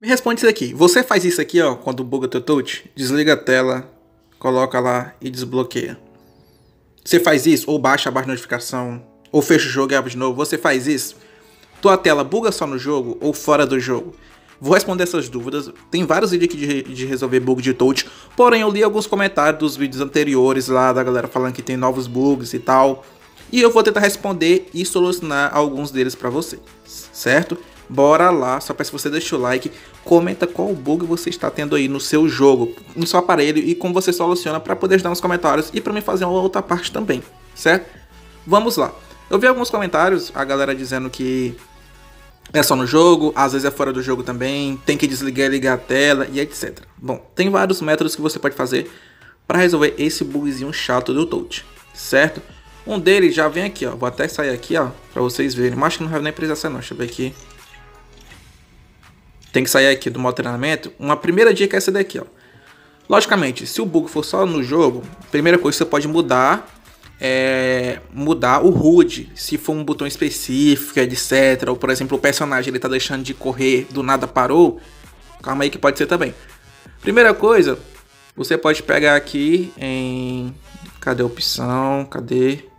Me responde isso aqui. Você faz isso aqui, ó, quando buga teu touch? Desliga a tela, coloca lá e desbloqueia. Você faz isso? Ou baixa a barra de notificação, ou fecha o jogo e abre de novo. Você faz isso? Tua tela buga só no jogo ou fora do jogo? Vou responder essas dúvidas. Tem vários vídeos aqui de, de, resolver bug de touch. Porém, eu li alguns comentários dos vídeos anteriores lá da galera falando que tem novos bugs e tal. E eu vou tentar responder e solucionar alguns deles para vocês, certo? Bora lá, só peço você deixe o like, comenta qual bug você está tendo aí no seu jogo, no seu aparelho e como você soluciona para poder ajudar nos comentários e para mim fazer uma outra parte também, certo? Vamos lá. Eu vi alguns comentários, a galera dizendo que é só no jogo, às vezes é fora do jogo também, tem que desligar e ligar a tela e etc. Bom, tem vários métodos que você pode fazer para resolver esse bugzinho chato do touch, certo? Um deles já vem aqui, ó. Vou até sair aqui, ó, para vocês verem. Mas acho que não vai nem precisar sair não. Deixa eu ver aqui tem que sair aqui do modo treinamento, uma primeira dica é essa daqui, ó. Logicamente, se o bug for só no jogo, primeira coisa que você pode mudar é mudar o HUD, se for um botão específico, etc. Ou, por exemplo, o personagem ele tá deixando de correr, do nada parou. Calma aí que pode ser também. Primeira coisa, você pode pegar aqui em... Cadê a opção? Cadê?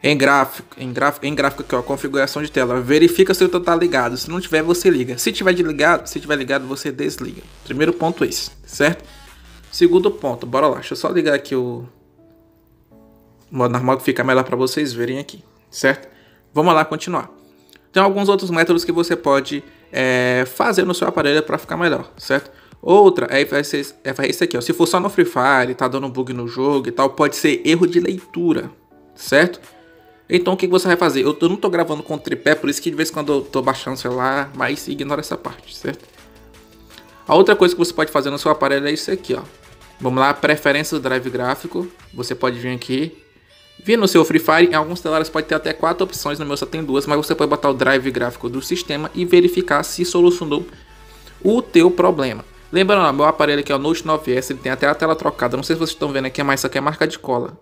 Em gráfico, em gráfico, em gráfico aqui, ó, configuração de tela. Verifica se o tá ligado. Se não tiver, você liga. Se tiver ligado, se tiver ligado, você desliga. Primeiro ponto esse, certo? Segundo ponto, bora lá. Deixa eu só ligar aqui o modo normal que fica melhor para vocês verem aqui, certo? Vamos lá continuar. Tem alguns outros métodos que você pode é, fazer no seu aparelho para ficar melhor, certo? Outra é, é esse aqui, ó. Se for só no Free Fire, tá dando bug no jogo e tal, pode ser erro de leitura, certo? Então o que você vai fazer? Eu não tô gravando com tripé, por isso que de vez em quando eu tô baixando o celular, mas ignora essa parte, certo? A outra coisa que você pode fazer no seu aparelho é isso aqui, ó. Vamos lá, preferências do drive gráfico. Você pode vir aqui. Vir no seu Free Fire, em alguns celulares pode ter até quatro opções, no meu só tem duas, mas você pode botar o drive gráfico do sistema e verificar se solucionou o teu problema. Lembrando, meu aparelho aqui é o Note 9S, ele tem até a tela trocada. Não sei se vocês estão vendo aqui, mas isso aqui é marca de cola.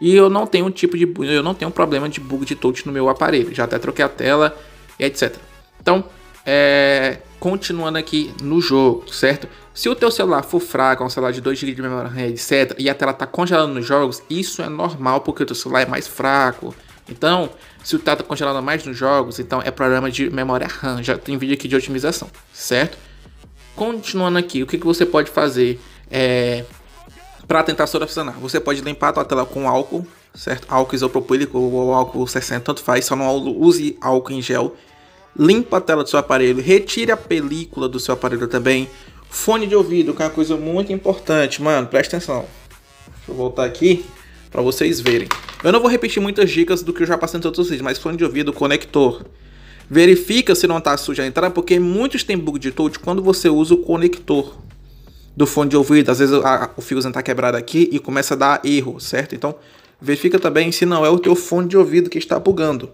E eu não tenho um tipo de eu não tenho um problema de bug de touch no meu aparelho. Já até troquei a tela e etc. Então, é, continuando aqui no jogo, certo? Se o teu celular for fraco, um celular de 2 GB de memória etc, e a tela está congelando nos jogos, isso é normal porque o teu celular é mais fraco. Então, se o está congelando mais nos jogos, então é problema de memória RAM. Já tem vídeo aqui de otimização, certo? Continuando aqui, o que, que você pode fazer? É, para tentar solucionar. Você pode limpar a tua tela com álcool, certo? Álcool isopropílico ou álcool 60, tanto faz, só não use álcool em gel. Limpa a tela do seu aparelho, retire a película do seu aparelho também. Fone de ouvido, que é uma coisa muito importante, mano, presta atenção. Deixa eu voltar aqui para vocês verem. Eu não vou repetir muitas dicas do que eu já passei em todos os vídeos, mas fone de ouvido, conector. Verifica se não está suja a entrada, porque muitos têm bug de touch quando você usa o conector do fone de ouvido. Às vezes a, o fiozinho está quebrado aqui e começa a dar erro, certo? Então verifica também se não é o teu fone de ouvido que está bugando,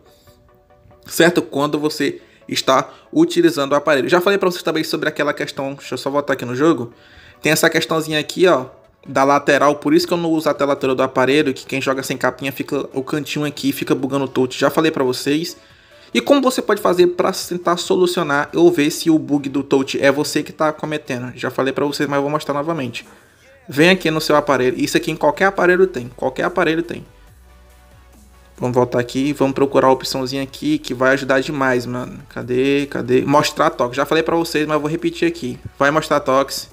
certo? Quando você está utilizando o aparelho. Já falei para vocês também sobre aquela questão, deixa eu só voltar aqui no jogo. Tem essa questãozinha aqui, ó, da lateral, por isso que eu não uso até a lateral do aparelho, que quem joga sem capinha fica o cantinho aqui, fica bugando o touch. Já falei para vocês. E como você pode fazer para tentar solucionar ou ver se o bug do touch é você que está cometendo? Já falei para vocês, mas vou mostrar novamente. Vem aqui no seu aparelho. Isso aqui em qualquer aparelho tem. Qualquer aparelho tem. Vamos voltar aqui. Vamos procurar a opçãozinha aqui que vai ajudar demais, mano. Cadê? Cadê? Mostrar toque. Já falei para vocês, mas vou repetir aqui. Vai mostrar toques.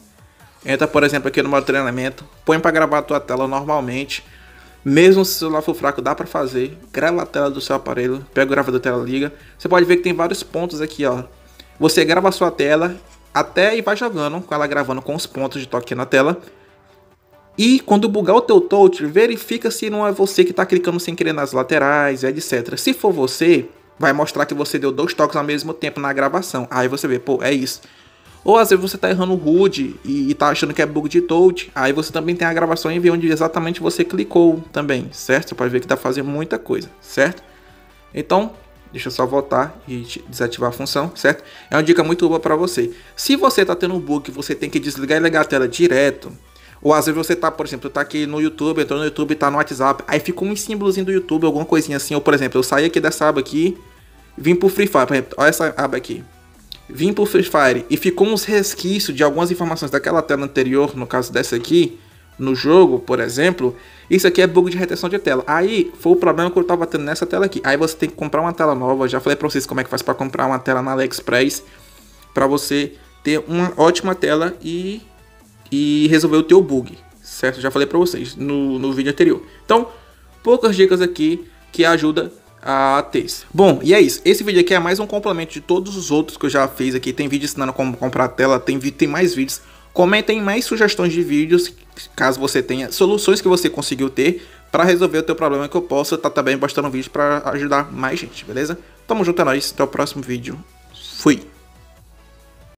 Entra, por exemplo, aqui no modo treinamento. Põe para gravar a tua tela normalmente. Mesmo se o celular for fraco, dá para fazer. Grava a tela do seu aparelho, pega o gravador tela, liga. Você pode ver que tem vários pontos aqui, ó. Você grava a sua tela até e vai jogando com ela gravando com os pontos de toque na tela. E quando bugar o teu touch, verifica se não é você que está clicando sem querer nas laterais, etc. Se for você, vai mostrar que você deu dois toques ao mesmo tempo na gravação. Aí você vê, pô, é isso. Ou às vezes você tá errando o HUD e, e tá achando que é bug de touch. Aí você também tem a gravação em ver onde exatamente você clicou também, certo? Você pode ver que pra fazer muita coisa, certo? Então, deixa eu só voltar e desativar a função, certo? É uma dica muito boa para você. Se você tá tendo um bug, você tem que desligar e ligar a tela direto. Ou às vezes você tá, por exemplo, tá aqui no YouTube, entrou no YouTube, tá no WhatsApp, aí fica um símbolozinho do YouTube, alguma coisinha assim. Ou por exemplo, eu saí aqui dessa aba aqui, vim pro Free Fire, por exemplo, olha essa aba aqui vim pro Free Fire e ficou uns resquícios de algumas informações daquela tela anterior, no caso dessa aqui, no jogo, por exemplo, isso aqui é bug de retenção de tela. Aí foi o problema que eu tava tendo nessa tela aqui. Aí você tem que comprar uma tela nova. Já falei pra vocês como é que faz para comprar uma tela na AliExpress para você ter uma ótima tela e, e resolver o teu bug, certo? Já falei para vocês no, no vídeo anterior. Então, poucas dicas aqui que ajuda a isso. Bom, e é isso. Esse vídeo aqui é mais um complemento de todos os outros que eu já fiz aqui. Tem vídeo ensinando como comprar tela, tem, tem mais vídeos. Comentem mais sugestões de vídeos, caso você tenha soluções que você conseguiu ter para resolver o teu problema que eu possa estar tá também postando vídeo para ajudar mais gente, beleza? Tamo junto, é nóis. Até o próximo vídeo. Fui!